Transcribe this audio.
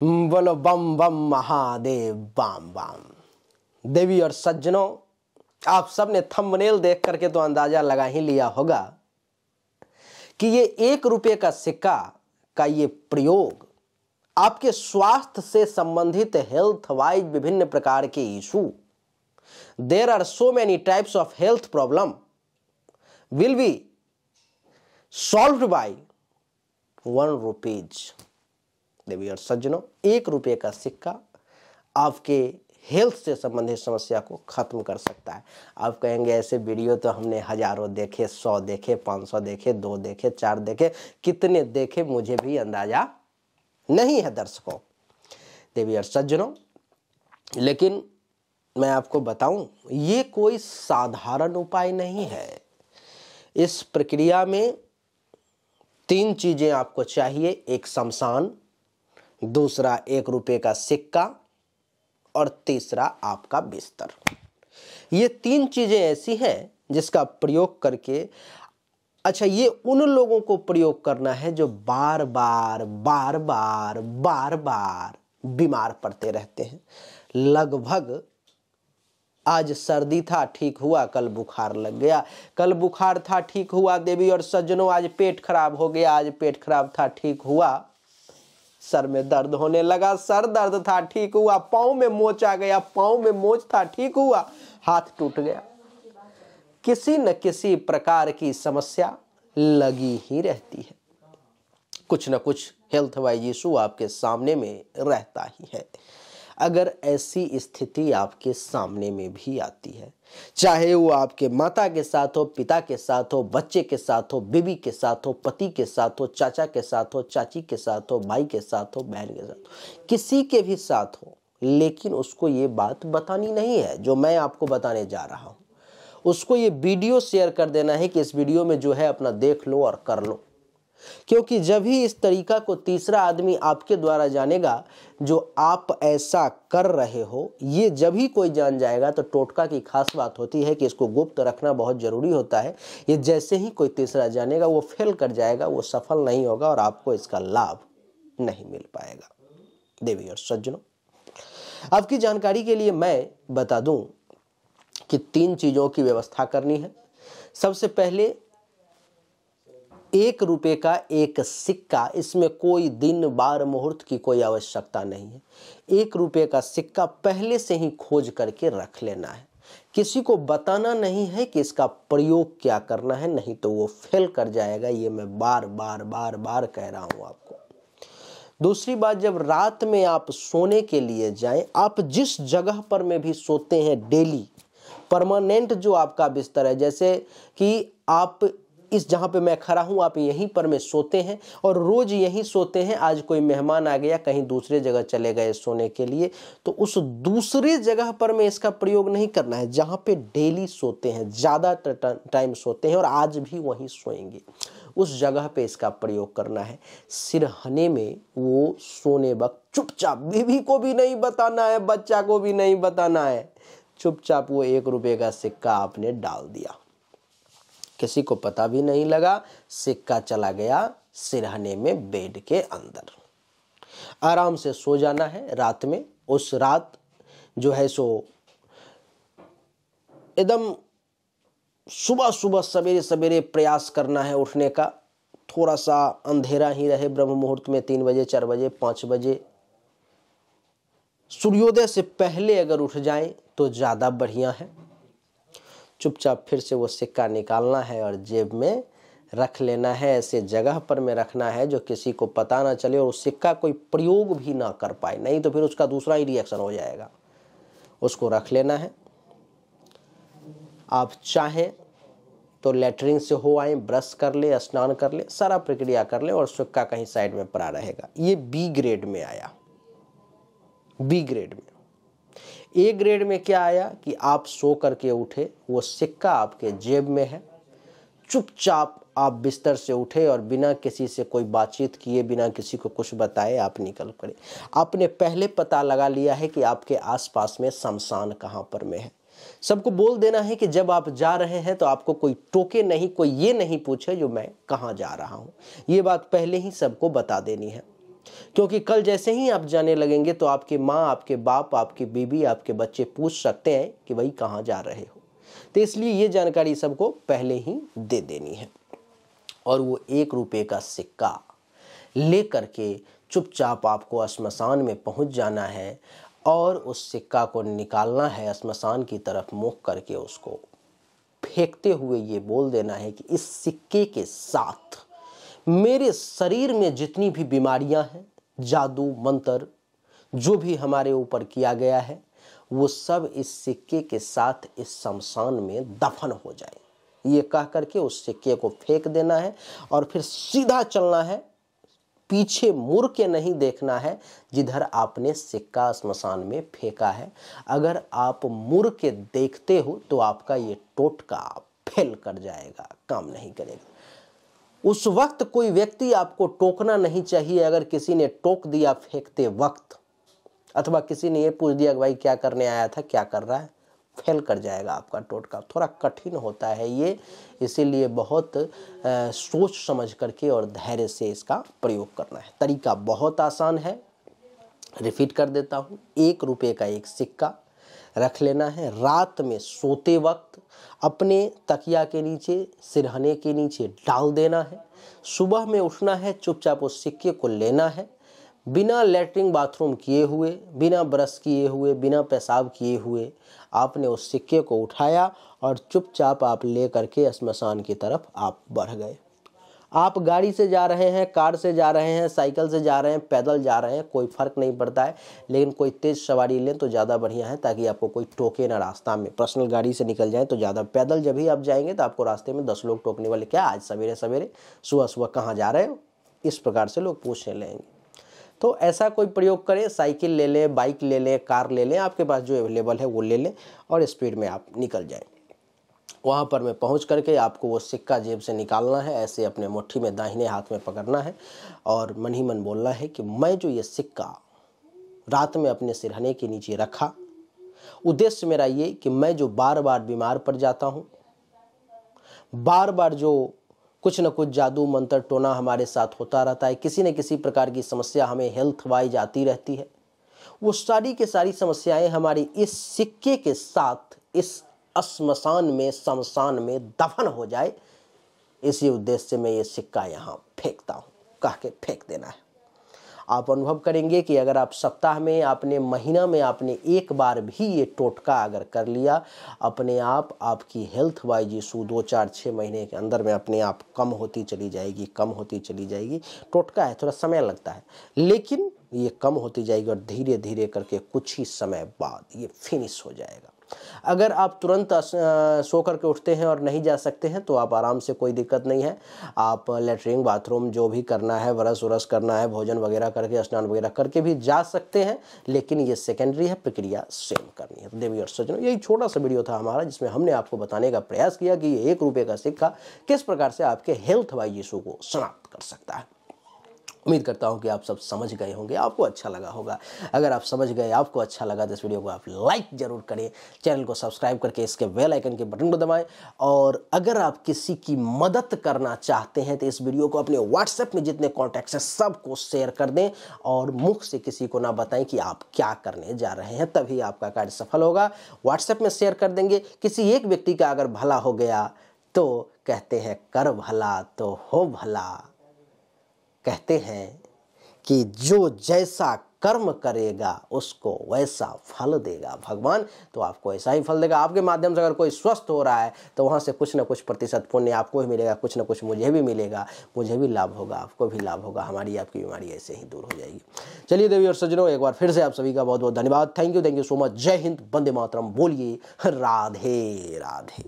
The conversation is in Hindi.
बोलो बम बम महादेव बाम बाम देवी और सज्जनों आप सबने थंबनेल देख करके तो अंदाज़ा लगा ही लिया होगा कि ये एक रुपये का सिक्का का ये प्रयोग आपके स्वास्थ्य से संबंधित हेल्थ वाइज विभिन्न प्रकार के issue there are so many types of health problem will be solved by one rupees देवी और सज्जनों, एक रुपये का सिक्का आपके हेल्थ से संबंधित समस्या को खत्म कर सकता है। आप कहेंगे, ऐसे वीडियो तो हमने हज़ारों देखे, सौ देखे, पाँच सौ देखे, दो देखे, चार देखे, कितने देखे, मुझे भी अंदाज़ा नहीं है दर्शकों। देवी और सज्जनों, लेकिन मैं आपको बताऊँ, ये कोई साधारण उपाय नहीं है। इस प्रक्रिया में तीन चीज़ें आपको चाहिए, एक शमशान दूसरा एक रुपए का सिक्का और तीसरा आपका बिस्तर। ये तीन चीज़ें ऐसी हैं जिसका प्रयोग करके अच्छा ये उन लोगों को प्रयोग करना है जो बार बार बार बार बार बार बीमार पड़ते रहते हैं। लगभग आज सर्दी था, ठीक हुआ, कल बुखार लग गया। कल बुखार था, ठीक हुआ, देवी और सज्जनों, आज पेट खराब हो गया, आज पेट खराब था, ठीक हुआ। सर में दर्द होने लगा, सर दर्द था, ठीक हुआ। पाँव में मोच आ गया, पाँव में मोच था, ठीक हुआ। हाथ टूट गया। किसी न किसी प्रकार की समस्या लगी ही रहती है। कुछ न कुछ हेल्थ वाइज इशू आपके सामने में रहता ही है। अगर ऐसी स्थिति आपके सामने में भी आती है चाहे वो आपके माता के साथ हो पिता के साथ हो बच्चे के साथ हो बीबी के साथ हो पति के साथ हो चाचा के साथ हो चाची के साथ हो भाई के साथ हो बहन के साथ हो किसी के भी साथ हो लेकिन उसको ये बात बतानी नहीं है जो मैं आपको बताने जा रहा हूँ उसको ये वीडियो शेयर कर देना है कि इस वीडियो में जो है अपना देख लो और कर लो क्योंकि जब ही इस तरीका को तीसरा आदमी आपके द्वारा जानेगा जो आप ऐसा कर रहे हो, ये जब ही कोई जान जाएगा तो टोटका की खास बात होती है कि इसको गुप्त रखना बहुत ज़रूरी होता है। ये जैसे ही कोई तीसरा जानेगा, वो फेल कर जाएगा, वो सफल नहीं होगा और आपको इसका लाभ नहीं मिल पाएगा। देवी और सज्जनों आपकी जानकारी के लिए मैं बता दूँ कि तीन चीज़ों की व्यवस्था करनी है। सबसे पहले एक रुपए का एक सिक्का, इसमें कोई दिन, बार, मुहूर्त की कोई आवश्यकता नहीं है। एक रुपए का सिक्का पहले से ही खोज करके रख लेना है। किसी को बताना नहीं है कि इसका प्रयोग क्या करना है, नहीं तो वो फेल कर जाएगा। ये मैं बार बार बार बार कह रहा हूँ आपको। दूसरी बात, जब रात में आप सोने के लिए जाएँ, आप जिस जगह पर में भी सोते हैं, डेली, परमानेंट जो आपका बिस्तर है, जैसे कि आप इस जहाँ पे मैं खड़ा हूँ, आप यहीं पर मैं सोते हैं और रोज यहीं सोते हैं। आज कोई मेहमान आ गया, कहीं दूसरे जगह चले गए सोने के लिए तो उस दूसरे जगह पर मैं इसका प्रयोग नहीं करना है, जहाँ पे डेली सोते हैं, ज़्यादा टाइम सोते हैं और आज भी वहीं सोएँगे। उस जगह पे इसका प्रयोग करना है। सिरहने में वो सोने वक्त चुपचाप, बीवी को भी नहीं बताना है, बच्चा को भी नहीं बताना है। चुपचाप वो एक रुपये का सिक्का आपने डाल दिया। किसी को पता भी नहीं लगा, सिक्का चला गया सिरहने में बेड के अंदर। आराम से सो जाना है रात में। उस रात जो है सो एकदम सुबह सुबह सवेरे सवेरे प्रयास करना है उठने का। थोड़ा सा अंधेरा ही रहे ब्रह्म मुहूर्त में तीन बजे, चार बजे, पाँच बजे। सूर्योदय से पहले अगर उठ जाए तो ज़्यादा बढ़िया है। चुपचाप फिर से वो सिक्का निकालना है और जेब में रख लेना है, ऐसे जगह पर में रखना है जो किसी को पता ना चले और उस सिक्का कोई प्रयोग भी ना कर पाए। नहीं तो फिर उसका दूसरा ही रिएक्शन हो जाएगा। उसको रख लेना है। आप चाहें तो लेटरिन से हो आए ब्रश कर ले, स्नान कर ले, सारा प्रक्रिया कर ले और सिक्का कहीं साइड में पड़ा रहेगा। ये बी ग्रेड में आया। बी ग्रेड में। ए ग्रेड में क्या आया कि आप सो करके उठे, वो सिक्का आपके जेब में है। चुपचाप आप बिस्तर से उठे और बिना किसी से कोई बातचीत किए, बिना किसी को कुछ बताए, आप निकल पड़े। आपने पहले पता लगा लिया है कि आपके आसपास में शमशान कहाँ पर में है। सबको बोल देना है कि जब आप जा रहे हैं तो आपको कोई टोके नहीं, कोई ये नहीं पूछे जो मैं कहाँ जा रहा हूँ। ये बात पहले ही सबको बता देनी है। क्योंकि कल जैसे ही आप जाने लगेंगे तो आपके माँ, आपके बाप, आपकी बीबी, आपके बच्चे पूछ सकते हैं कि भाई कहाँ जा रहे हो। तो इसलिए ये जानकारी सबको पहले ही दे देनी है। और वो एक रुपये का सिक्का ले करके चुपचाप आपको श्मशान में पहुँच जाना है और उस सिक्का को निकालना है श्मशान की तरफ़ मुख करके उसको फेंकते हुए ये बोल देना है कि इस सिक्के के साथ मेरे शरीर में जितनी भी बीमारियाँ हैं जादू मंत्र जो भी हमारे ऊपर किया गया है, वो सब इस सिक्के के साथ इस शमशान में दफन हो जाए। ये कह करके उस सिक्के को फेंक देना है और फिर सीधा चलना है। पीछे मुड़ के नहीं देखना है जिधर आपने सिक्का स्मशान में फेंका है। अगर आप मुड़ के देखते हो तो आपका ये टोटका फेल कर जाएगा, काम नहीं करेगा। उस वक्त कोई व्यक्ति आपको टोकना नहीं चाहिए अगर किसी ने टोक दिया फेंकते वक्त। अथवा किसी ने ये पूछ दिया कि भाई क्या करने आया था क्या कर रहा है? फेल कर जाएगा आपका टोटका। थोड़ा कठिन होता है ये इसीलिए बहुत आ, सोच समझ करके और धैर्य से इसका प्रयोग करना है। तरीका बहुत आसान है। रिपीट कर देता हूँ। एक रुपये का एक सिक्का रख लेना है। रात में सोते वक्त अपने तकिया के नीचे, सिरहने के नीचे डाल देना है। सुबह में उठना है, चुपचाप उस सिक्के को लेना है। बिना लेटरिन बाथरूम किए हुए, बिना ब्रश किए हुए, बिना पेशाब किए हुए आपने उस सिक्के को उठाया और चुपचाप आप ले करके स्मशान की तरफ़ आप बढ़ गए। आप गाड़ी से जा रहे हैं, कार से जा रहे हैं, साइकिल से जा रहे हैं, पैदल जा रहे हैं, कोई फ़र्क नहीं पड़ता है, लेकिन कोई तेज़ सवारी लें तो ज़्यादा बढ़िया है, ताकि आपको कोई टोके ना रास्ता में। पर्सनल गाड़ी से निकल जाए तो ज़्यादा, पैदल जब भी आप जाएँगे तो आपको रास्ते में दस लोग टोकने वाले, क्या आज सवेरे सवेरे, सुबह सुबह कहाँ जा रहे हो? इस प्रकार से लोग पूछने लगेंगे। तो ऐसा कोई प्रयोग करें, साइकिल ले लें, बाइक ले लें, कार ले लें, आपके पास जो अवेलेबल है वो ले लें और स्पीड में आप निकल जाएँ। वहाँ पर मैं पहुँच करके आपको वो सिक्का जेब से निकालना है, ऐसे अपने मुट्ठी में दाहिने हाथ में पकड़ना है और मन ही मन बोलना है कि मैं जो ये सिक्का रात में अपने सिरहने के नीचे रखा, उद्देश्य मेरा ये कि मैं जो बार बार बीमार पड़ जाता हूँ बार बार जो कुछ न कुछ जादू मंत्र टोना हमारे साथ होता रहता है, किसी न किसी प्रकार की समस्या हमें हेल्थ वाइज आती रहती है, वो सारी के सारी समस्याएँ हमारी इस सिक्के के साथ, इस शमशान में शमशान में दफन हो जाए, इसी उद्देश्य से मैं ये सिक्का यहाँ फेंकता हूँ, कह के फेंक देना है। आप अनुभव करेंगे कि अगर आप सप्ताह में, आपने महीना में, आपने एक बार भी ये टोटका अगर कर लिया, अपने आप, आपकी हेल्थ वाइज इशू दो चार छः महीने के अंदर में अपने आप कम होती चली जाएगी, कम होती चली जाएगी। टोटका है, थोड़ा समय लगता है, लेकिन ये कम होती जाएगी और धीरे धीरे करके कुछ ही समय बाद ये फिनिश हो जाएगा। अगर आप तुरंत सो करके उठते हैं और नहीं जा सकते हैं तो आप आराम से कोई दिक्कत नहीं है। आप लेटरिन बाथरूम, जो भी करना है वरस वरस करना है, भोजन वगैरह करके, स्नान वगैरह करके भी जा सकते हैं, लेकिन ये सेकेंडरी है, प्रक्रिया सेम करनी है। देवी और सजनों यही छोटा सा वीडियो था हमारा, जिसमें हमने आपको बताने का प्रयास किया कि ये एक रुपये का सिक्का किस प्रकार से आपके हेल्थ वाइज इशू को समाप्त कर सकता है। उम्मीद करता हूँ कि आप सब समझ गए होंगे, आपको अच्छा लगा होगा। अगर आप समझ गए, आपको अच्छा लगा तो इस वीडियो को आप लाइक ज़रूर करें। चैनल को सब्सक्राइब करके इसके बेल आइकन के बटन को दबाएँ। और अगर आप किसी की मदद करना चाहते हैं तो इस वीडियो को अपने व्हाट्सएप में जितने कॉन्टैक्ट्स हैं, सबको शेयर कर दें। और मुख से किसी को ना बताएँ कि आप क्या करने जा रहे हैं, तभी आपका कार्य सफल होगा। व्हाट्सएप में शेयर कर देंगे। किसी एक व्यक्ति का अगर भला हो गया तो कहते हैं, कर भला तो हो भला। कहते हैं कि जो जैसा कर्म करेगा, उसको वैसा फल देगा। भगवान तो आपको ऐसा ही फल देगा। आपके माध्यम से अगर कोई स्वस्थ हो रहा है तो वहाँ से कुछ ना कुछ प्रतिशत पुण्य आपको भी मिलेगा, कुछ ना कुछ मुझे भी मिलेगा, मुझे भी लाभ होगा, आपको भी लाभ होगा, हमारी आपकी बीमारी ऐसे ही दूर हो जाएगी। चलिए देवी और सज्जनों, एक बार फिर से आप सभी का बहुत बहुत धन्यवाद। Thank you thank you so much जय हिंद बंदे मातरम। बोलिए, राधे राधे।